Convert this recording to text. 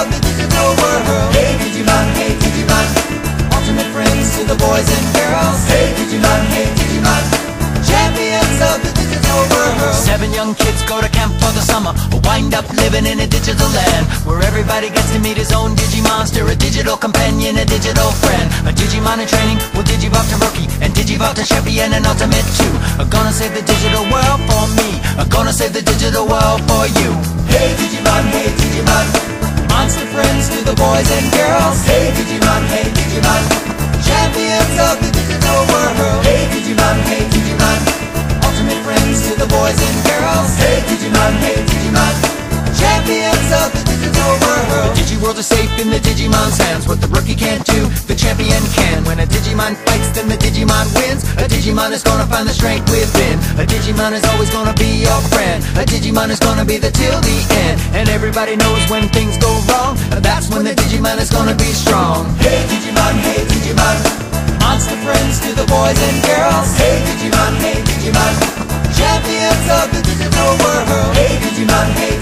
of the digital world. Hey Digimon, hey Digimon, ultimate friends to the boys and girls. Hey Digimon, hey Digimon, champions of the digital world. Seven young kids go to camp for the summer Wind up living in a digital land Where everybody gets to meet his own Digimonster A digital companion, a digital friend A Digimon in training will Digivolve to Rookie And Digivolve to Champion and Ultimate too I'm gonna save the digital world for me I'm gonna save the digital world for you hey Digimon Digimon, hey Digimon. Champions of the digital world. The Digiworld is safe in the Digimon's hands. What the rookie can't do, the champion can. When a Digimon fights, then the Digimon wins. A Digimon is gonna find the strength within. A Digimon is always gonna be your friend. A Digimon is gonna be the till the end. And everybody knows when things go wrong. That's the ends of the digital world. Hey, hey.